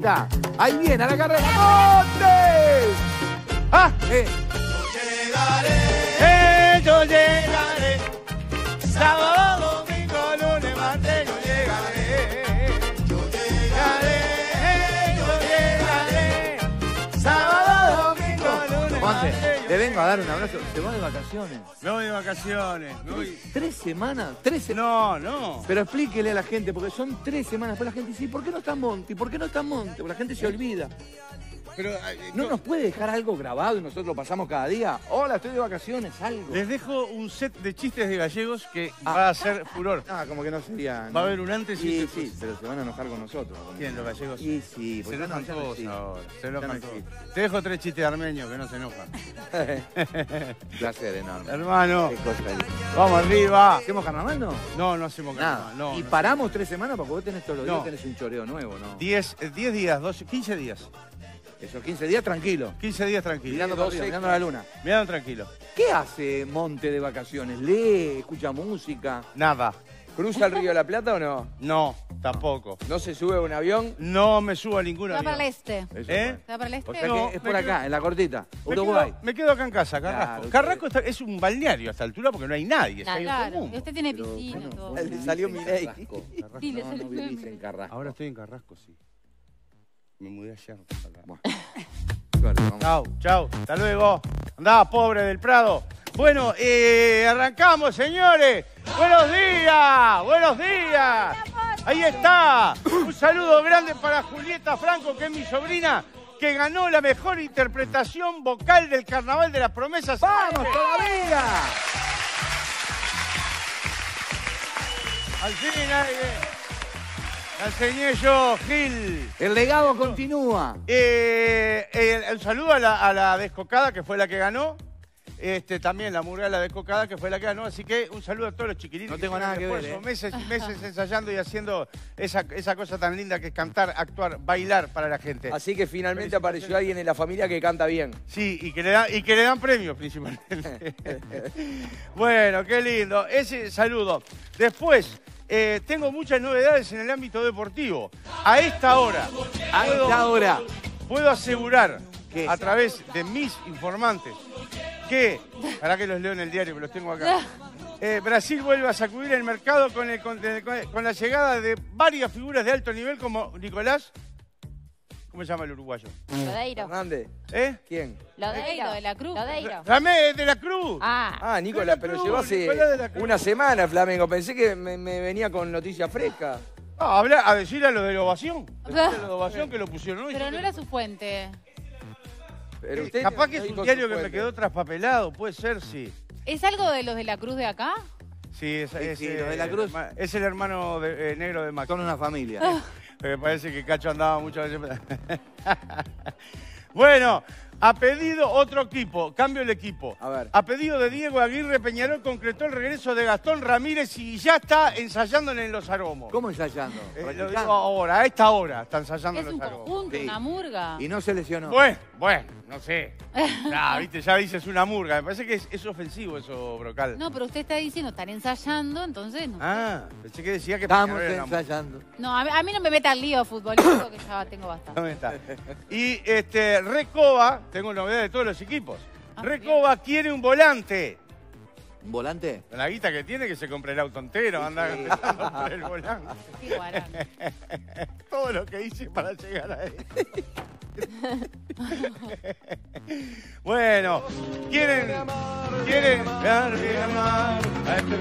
está. Ahí viene, a la carrera. ¡Ah! Eh. Yo llegaré. Sábado, te vengo a dar un abrazo. Se va de vacaciones. Me voy de vacaciones. me voy- ¿Tres semanas? ¿Tres semanas? No, no. Pero explíquele a la gente, porque son tres semanas. Después la gente dice, ¿y por qué no está Monte? ¿Y por qué no está Monte? Porque la gente se olvida. Pero, ay, ¿No no. nos puede dejar algo grabado y nosotros lo pasamos cada día? Hola, estoy de vacaciones, algo. Les dejo un set de chistes de gallegos que Ah. va a ser furor. Ah, como que no sería. Va a haber un antes y Sí, después. sí, pero se van a enojar con nosotros. como ¿Quién, los gallegos? Y sí, Se enojan no- no todos ahora. Se no enojan todos. Te dejo tres chistes armenios que no se enojan. Placer enorme. Hermano, Qué cosa linda. vamos arriba. ¿Hacemos carnaval no? No, no hacemos Nada. carnaval. No, y no. paramos tres semanas porque vos tenés todos los días, No. tenés un choreo nuevo, ¿no? 10, eh, 10 días, 12, 15 días. Esos 15 días tranquilo. 15 días tranquilo. Mirando, para arriba, mirando a la luna. Mirando tranquilo. ¿Qué hace Monte de vacaciones? ¿Lee? ¿Escucha música? Nada. ¿Cruza el Río de la Plata o no? No, tampoco. ¿No se sube a un avión? No me subo a ningún Se va para el avión. este. ¿Eh? Va para el este. O sea No, que es me por quedo- acá, en la cortita. Me Uruguay. quedo, me quedo acá en casa, Carrasco. Claro, Carrasco está- es un balneario a esta altura porque no hay nadie. está ahí todo el Claro, mundo. este tiene piscina, bueno, todo. vivís salió Milei. Carrasco. Sí, le No, salió no vivís en Carrasco. Ahora estoy en Carrasco, sí. Me mudé ayer. Bueno. Suerte, vamos. Chau, chau. Hasta luego. Andá, pobre del Prado. Bueno, eh, arrancamos, señores. Buenos días, buenos días. Ahí está. Un saludo grande para Julieta Franco, que es mi sobrina, que ganó la mejor interpretación vocal del Carnaval de las Promesas. ¡Vamos todavía! Al fin, eh, la enseñé yo, Gil. El legado continúa. Eh, eh, el saludo a la, a la descocada, que fue la que ganó. Este, también la murga la descocada, que fue la que ganó. Así que un saludo a todos los chiquilines. No tengo nada que ver, ¿eh? Meses y meses ensayando y haciendo esa, esa cosa tan linda que es cantar, actuar, bailar para la gente. Así que finalmente apareció alguien en la familia que canta bien. Sí, y que le, da- y que le dan premios principalmente. bueno, qué lindo. Ese saludo. Después, eh, tengo muchas novedades en el ámbito deportivo. A esta hora, A puedo- esta hora. puedo asegurar ¿Qué? a través de mis informantes que, para que los leo en el diario, que los tengo acá, eh, Brasil vuelve a sacudir el mercado con, el- con- con- con la llegada de varias figuras de alto nivel como Nicolás, ¿cómo se llama el uruguayo? Lodeiro. Hernández, ¿Eh? ¿quién? Lodeiro, de la Cruz. Lodeiro. Ramé de la Cruz. Ah, Ah, Nicolás, pero Cruz, llegó hace la una semana Flamengo. Pensé que me, me venía con noticias frescas. Ah, habla, a decirle a lo de la ovación. A lo de ovación que lo pusieron hoy. Pero no era su fuente. Pero Eh, usted Capaz que es un diario que me quedó traspapelado, puede ser, sí. ¿Es algo de los de la Cruz de acá? Sí, es, es, sí, eh, los de la Cruz. es el hermano de- eh, negro de Macri. Son una familia. Me parece que Cacho andaba muchas veces. bueno, a pedido otro equipo, cambio el equipo. A ver. A pedido de Diego Aguirre Peñarol concretó el regreso de Gastón Ramírez y ya está ensayando en los aromos. ¿Cómo ensayando? Eh, lo digo ahora, a esta hora está ensayando Es en un los aromos. conjunto, Sí. una murga. Y no se lesionó. Bueno, bueno, no sé. Ah, viste, ya dices una murga. Me parece que es, es ofensivo eso, Brocal. No, pero usted está diciendo, están ensayando, entonces no. Ah, pensé que decía que Estamos Peñarol ensayando. No, a mí, a mí no me meta al lío futbolístico que ya tengo bastante. ¿Dónde está? Y este, Recoba, tengo novedades de todos los equipos. Ah, Recoba quiere un volante. ¿Un volante? Con la guita que tiene, que se compre el auto entero, anda por el volante. Todo lo que hice para llegar a él. bueno, quieren, quieren bien amar a este.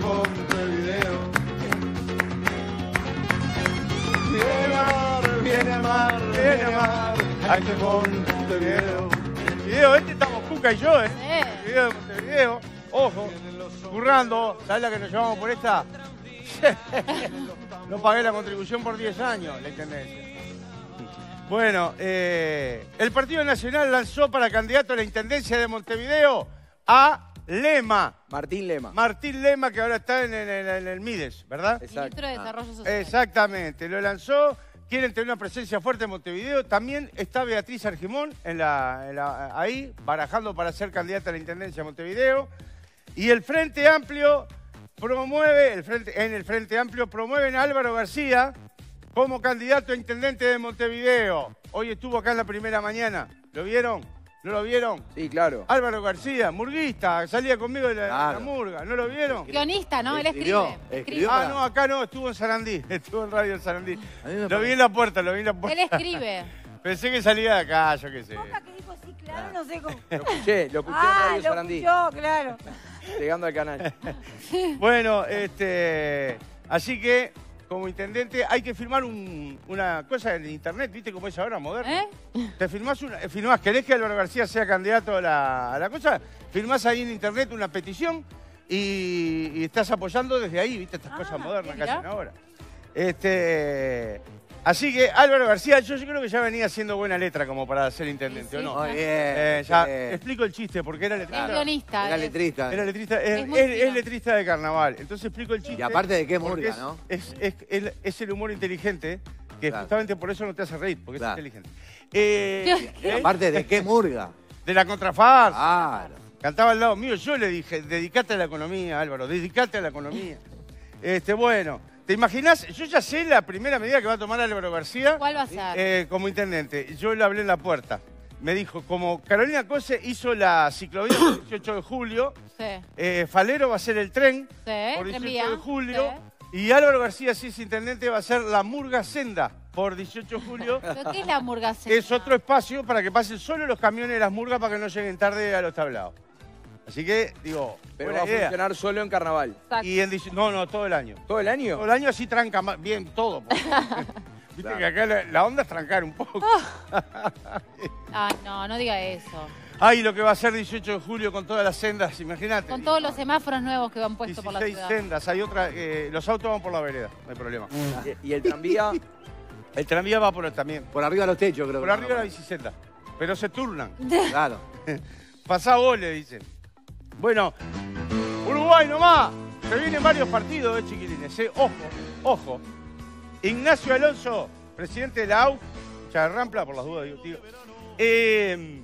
Viene amar, viene amar, viene amar a este Montevideo. El video este estamos Cuca y yo, ¿eh? Sí. El video de Montevideo. Ojo, currando. ¿Sabes la que nos llevamos por esta? no pagué la contribución por 10 años, la intendencia. Bueno, eh, el Partido Nacional lanzó para candidato a la Intendencia de Montevideo a Lema. Martín Lema. Martín Lema, que ahora está en, el- en el- en el Mides, ¿verdad? Exacto. Ministro de Desarrollo Social. Exactamente, lo lanzó. Quieren tener una presencia fuerte en Montevideo. También está Beatriz Argimón ahí, barajando para ser candidata a la Intendencia de Montevideo. Y el Frente Amplio promueve, en el Frente Amplio promueven a Álvaro García como candidato a intendente de Montevideo. Hoy estuvo acá en la primera mañana. ¿Lo vieron? ¿No lo vieron? Sí, claro. Álvaro García, murguista, salía conmigo de la, murga. ¿No lo vieron? Guionista, ¿no? Él Escribió, escribe. escribió. Ah, no, acá no, estuvo en Sarandí. Estuvo en Radio en Sarandí. A mí me Lo vi parece- en la puerta, lo vi en la Él puerta. escribe. Pensé que salía de acá, yo qué sé. Boca que dijo sí, claro, no sé cómo. Lo escuché, lo escuché en Ah, Radio lo Sarandí, escuchó, claro. llegando al canal. Bueno, este, así que como intendente hay que firmar un- una cosa en internet, ¿viste cómo es ahora, moderno? ¿Eh? Te firmás, una, eh, firmás, querés que Álvaro García sea candidato a la, a la cosa, firmás ahí en internet una petición y, y estás apoyando desde ahí, ¿viste? Estas Ah, cosas modernas que hacen ahora. Este, así que Álvaro García, yo, yo creo que ya venía haciendo buena letra como para ser intendente, Sí, ¿o no? Muy bien. Eh, ya, explico el chiste, porque era Es letrista. guionista. Era es- letrista. Era letrista, es, Es es- es letrista de carnaval. Entonces explico el chiste. Y aparte de qué porque murga, es, ¿no? Es, es- el, es el humor inteligente, que Claro. justamente por eso no te hace reír, porque Claro. es inteligente. Eh, Y ¿eh? aparte de qué murga. De la contrafarsa. Claro. Cantaba al lado mío. Yo le dije, dedicate a la economía, Álvaro, dedicate a la economía. Este, bueno, ¿te imaginás? Yo ya sé la primera medida que va a tomar Álvaro García ¿Cuál va a ser? eh, como intendente. Yo le hablé en la puerta. Me dijo, como Carolina Cose hizo la ciclovía el 18 de julio, Sí. eh, Falero va a ser el tren Sí, por 18 tranvía. de julio. Y Álvaro García, si es intendente, va a ser la Murga Senda por 18 de julio. ¿Pero qué es la murga que es otro espacio para que pasen solo los camiones de las murgas para que no lleguen tarde a los tablados. Así que, digo, Pero buena va a idea. funcionar solo en carnaval. Y en dic- no, no, todo el año. ¿Todo el año? Todo el año así tranca más- bien todo. porque- Viste Claro. que acá la, la onda es trancar un poco. Ay, no, no diga eso. Ay, lo que va a ser 18 de julio con todas las sendas, imagínate. Con todos los semáforos nuevos que han puesto por la 16 ciudad. sendas, hay otra, eh, los autos van por la vereda, no hay problema. Y, y el tranvía, El tranvía va por el también. Por arriba de los techos, creo. Por que arriba la va. bicicleta. Pero se turnan. Claro. Pasá vos, le dicen. Bueno, Uruguay nomás. Se vienen varios partidos, eh, chiquilines. eh. Ojo, ojo. Ignacio Alonso, presidente de la AU. Rampla, por las dudas, digo, tío. Eh,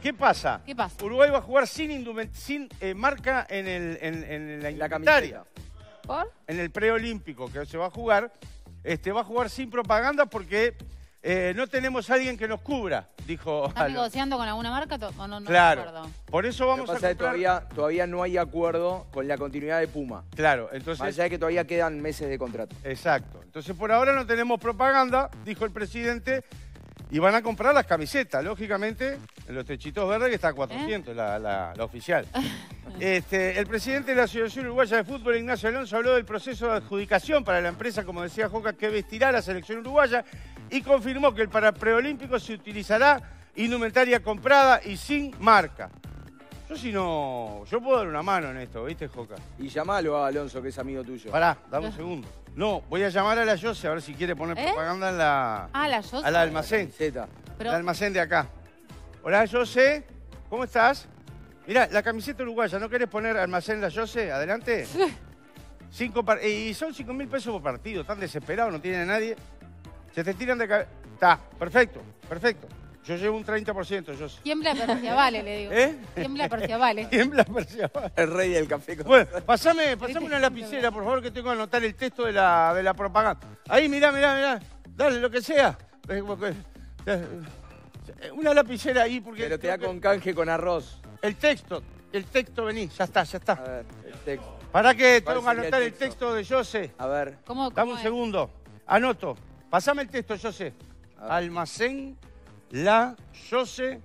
¿Qué pasa? ¿Qué pasa? Uruguay va a jugar sin, indument- sin eh, marca en, el, en, en la indumentaria. ¿Por? En el preolímpico que se va a jugar. Este, va a jugar sin propaganda porque eh, no tenemos a alguien que nos cubra, dijo ¿Estás negociando con alguna marca? o no, no Claro. me acuerdo. Por eso Lo que vamos a pasa es que todavía, todavía no hay acuerdo con la continuidad de Puma. Claro, Más entonces... allá de que todavía quedan meses de contrato. Exacto. Entonces por ahora no tenemos propaganda, dijo el presidente, y van a comprar las camisetas, lógicamente, en los techitos verdes que está a 400, la, la- la oficial. Este, el presidente de la Asociación Uruguaya de Fútbol, Ignacio Alonso, habló del proceso de adjudicación para la empresa, como decía Joca, que vestirá la selección uruguaya y confirmó que el para preolímpico se utilizará indumentaria comprada y sin marca. Yo si no, yo puedo dar una mano en esto, ¿viste, Joca? Y llamalo a Alonso, que es amigo tuyo. Pará, dame un segundo. No, voy a llamar a la Yose a ver si quiere poner ¿Eh? propaganda en la, Ah, la yo. al almacén. Camiseta. Pero, El almacén de acá. Hola, Yose. ¿Cómo estás? Mirá, la camiseta uruguaya, ¿no querés poner almacén la Yose? Adelante. Cinco par- y son cinco mil pesos por partido. Están desesperados, no tienen a nadie. Se te tiran de cabeza. Está, perfecto, perfecto. Yo llevo un 30%, Yose. tiembla Perciavale, le digo. ¿Eh? Tiembla Perciavale. Tiembla Perciabal. El rey del café con... Bueno, pasame, pasame una lapicera, por favor, que tengo que anotar el texto de la, de la propaganda. Ahí, mirá, mirá, mirá. Dale, lo que sea. Eh, eh, Una lapicera ahí, porque... Pero te da con canje con arroz. que- El texto, el texto, vení, ya está, ya A está. ver, el texto. ¿Para qué? ¿Cuál Tengo que sería el anotar el texto? texto de Jose. A ver, ¿Cómo, Dame cómo un es? segundo. Anoto. Pasame el texto, ver. Almacén La Jose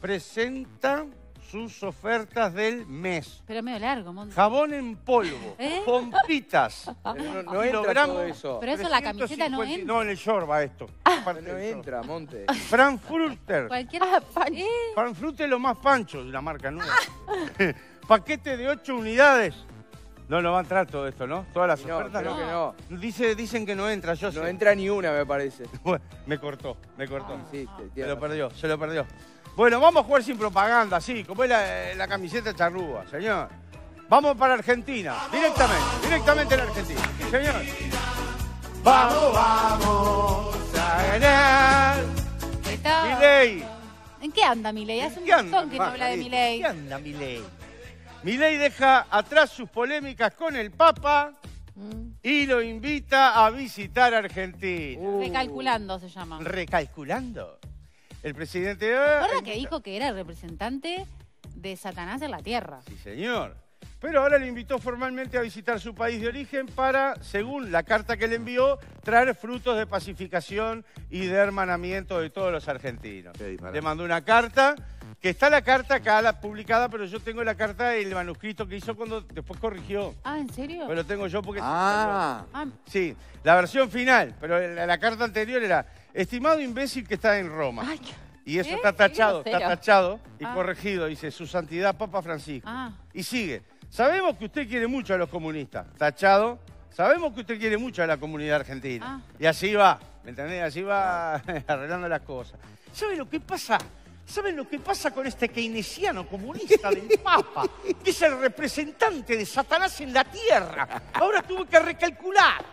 presenta sus ofertas del mes. Pero medio largo, Monte. Jabón en polvo, ¿Eh? pompitas, pero no, no entra todo eso. Pero eso en la camiseta no 350 entra. No, en el short va esto. No, del short. entra, Monte. Frankfurter. Cualquier. ¿Eh? Frankfurter es lo más pancho de la marca nueva. Paquete de 8 unidades. No, no va a entrar todo esto, ¿no? Todas las No, ofertas. creo no. que no. Dice, dicen que no entra, yo No sé. entra ni una, me parece. Bueno, me cortó, me cortó. Sí, te- Se lo perdió, se lo perdió. Bueno, vamos a jugar sin propaganda, sí, como es la, la camiseta charrúa, señor. Vamos para Argentina, directamente, directamente en Argentina. Señor. Vamos, vamos a ganar. Está- Milei. ¿En qué anda Milei? Hace un ¿Qué anda, montón que no habla de Margarita? Milei. ¿Qué anda Milei? Milei deja atrás sus polémicas con el Papa y lo invita a visitar Argentina. Recalculando se llama. Recalculando. El presidente... ¿Recuerda que dijo que era el representante de Satanás en la tierra? Sí, señor. Pero ahora le invitó formalmente a visitar su país de origen para, según la carta que le envió, traer frutos de pacificación y de hermanamiento de todos los argentinos. Le mandó una carta, que está la carta acá la publicada, pero yo tengo la carta y el manuscrito que hizo cuando después corrigió. Ah, ¿en serio? Pero lo tengo yo porque... Ah, Ah, Sí, la versión final, pero la, la carta anterior era, estimado imbécil que está en Roma. Ay, Y eso ¿Eh? está tachado, está tachado y Ah. corregido. Dice, su santidad Papa Francisco. ah. Y sigue, sabemos que usted quiere mucho a los comunistas. Tachado, sabemos que usted quiere mucho a la comunidad argentina. Ah. Y así va, ¿me entendés? Así va arreglando las cosas. ¿Sabe lo que pasa? ¿Saben lo que pasa con este keynesiano comunista del Papa? Que es el representante de Satanás en la tierra. Ahora tuve que recalcular.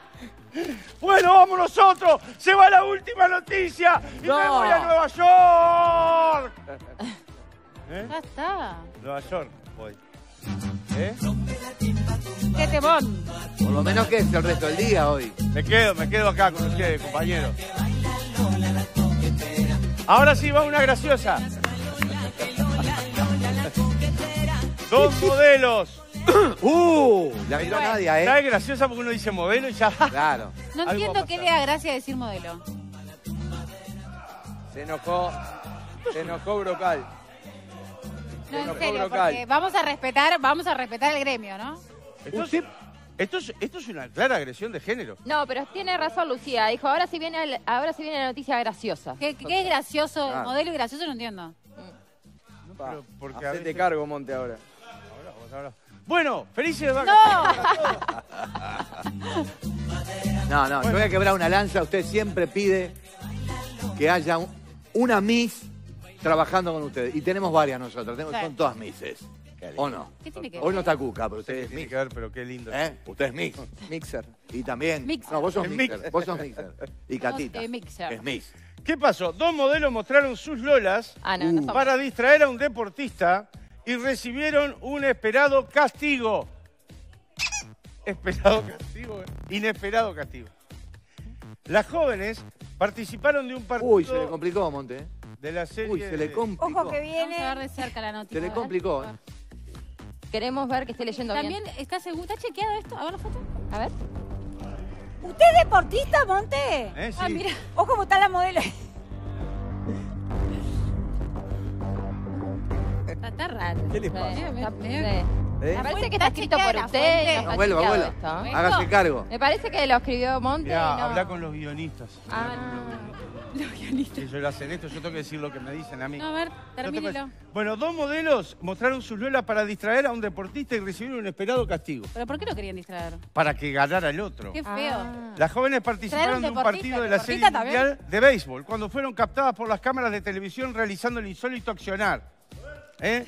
Bueno, vamos nosotros. Se va la última noticia. Y me voy a Nueva York. ¿Eh? Ya está. Nueva York voy. ¿Eh? ¡Qué temón! por lo menos que es el resto del día hoy. Me quedo, me quedo acá con ustedes, compañeros. Ahora sí va una graciosa. Dos modelos. ¡Uh! La miró Bueno. Nadia, Ya ¿eh? es graciosa porque uno dice modelo y ya. Claro. No entiendo qué le da gracia decir modelo. Se enojó. Se enojó Brocal. No, en serio, porque vamos a respetar, vamos a respetar el gremio, ¿no? Esto es, esto es- esto es una clara agresión de género. No, pero tiene razón Lucía. Dijo, ahora sí viene, el- ahora sí viene la noticia graciosa. ¿Qué, qué es gracioso? Ah. Modelo y gracioso no entiendo. Pero porque a hacete veces- cargo, Monte, ahora. Bueno, felices vacaciones. ¡No! No, no, yo voy a quebrar una lanza. Usted siempre pide que haya un- una Miss trabajando con ustedes. Y tenemos varias. Tenemos, Sí. son todas Misses. ¿O no? ¿Qué tiene que Hoy ver? no está Cuca, pero usted es Tiene Miss. que ver, pero qué lindo. ¿Eh? Usted es Miss. Mixer. Y también. Mixer. No, vos sos Es Mixer. Mixer. Vos sos Mixer. Y Catita. eh, Mixer. Es Miss. ¿Qué pasó? Dos modelos mostraron sus lolas Ah, no, no somos. para distraer a un deportista y recibieron un esperado castigo. Esperado castigo, eh. inesperado castigo. Las jóvenes participaron de un partido Uy, se le complicó, Monte. ¿eh? De la serie. Uy, se le complicó. Ojo que Vamos a ver viene. de cerca la noticia. Se le complicó. ¿eh? Queremos ver que esté leyendo También bien. está seguro, ¿está chequeado esto? A ver la foto. A ver. ¿Usted es deportista, Monte? ¿Eh? Ah, mira. Ojo cómo está la modelo. Está, está raro. ¿Qué le pasa? Está-. ¿Eh? Me parece que Está escrito por usted. no Abuelo, abuelo. esto. Hágase cargo. Me parece que lo escribió Monte Mirá, y no... habla con los guionistas. Ah, Ellos hacen esto, yo tengo que decir lo que me dicen a mí. No, a ver, Yo que termínelo. Bueno, dos modelos mostraron sus lolas para distraer a un deportista y recibir un esperado castigo. ¿Pero por qué lo querían distraer? Para que ganara el otro. Qué feo. Ah. Las jóvenes participaron un de un partido de la serie también. mundial de béisbol cuando fueron captadas por las cámaras de televisión realizando el insólito accionar. ¿Eh?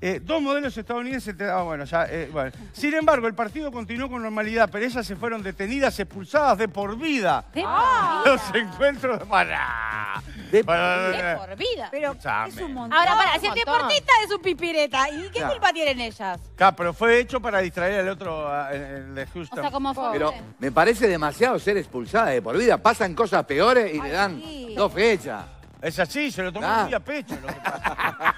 Eh, dos modelos estadounidenses. te- ah, bueno, ya, eh, bueno. Sin embargo, el partido continuó con normalidad, pero ellas se fueron detenidas, expulsadas de por vida. De Los encuentros. Para. De- Para- De por vida. Pero Escuchame. es un montón. Ahora, para, si el deportista es un pipireta, ¿y qué Claro. culpa tienen ellas? Claro, pero fue hecho para distraer al otro, el de O Houston. sea, como fue. Pero me parece demasiado ser expulsada de por vida. Pasan cosas peores y le dan sí. dos fechas. Es así, se lo tomó Ah. muy a pecho. Lo que pasa.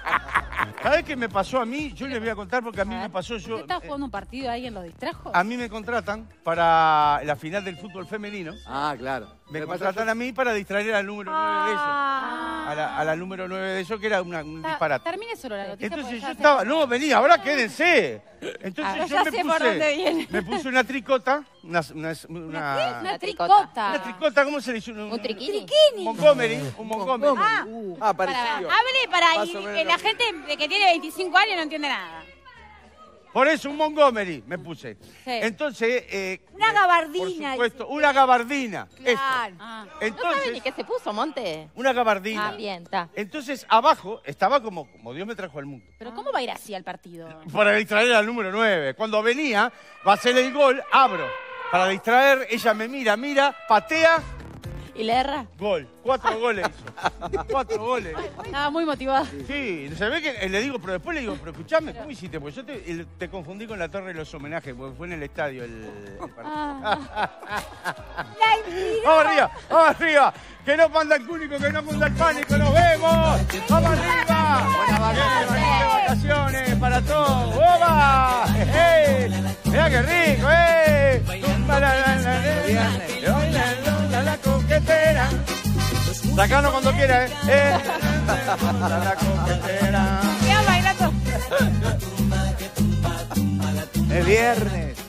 ¿Sabés qué me pasó a mí? Yo les voy a contar porque a mí me pasó yo. ¿Usted estaba eh, jugando un partido ahí en los distrajos? A mí me contratan para la final del fútbol femenino. Ah, claro. Me contratan a mí para distraer al número 9 de ellos. A la, a la número 9 de ellos, que era una- un Ta- disparate. Termine solo la noticia. Entonces yo estaba, no, vení, ahora quédense. Entonces Ah, yo ya me sé por dónde viene. puse, me puse una tricota, una, una, una, Una Una tricota. una tricota, ¿cómo se le dice? Un triquini. Un Montgomery, un Montgomery. Ah, Ah, Para, parecido. hable para Más o menos que la gente de que tiene 25 años no entiende nada. Por eso un Montgomery me puse. Entonces, eh, Una gabardina, Por supuesto, una gabardina. Claro. Ah. ¿No sabe Entonces, ni qué se puso, Monte? una gabardina. Ah, bien, está. Entonces, abajo estaba como, como Dios me trajo al mundo. Pero ¿cómo va a ir así al partido? Para distraer al número 9. Cuando venía, va a hacer el gol, abro. Para distraer, ella me mira, mira, patea. Gol. Cuatro goles. Cuatro goles. Estaba muy motivado. Sí, que eh, Le digo, pero después le digo, pero escuchame, ¿cómo hiciste? Porque yo te, confundí con la torre de los homenajes, porque fue en el estadio el, partido. Ah. ¡Vamos arriba! ¡Vamos arriba! ¡Que no manda el cúnico, que no manda el pánico! ¡Nos vemos! ¡Vamos arriba! ¡Buenas vacaciones! vacaciones para todos! ¡Oba! ¡Eh! ¡Mirá qué rico! ¡Eh! ¡Tumba la, la, la, la! Sacanos cuando quiera, eh. eh. La bailando. Es viernes.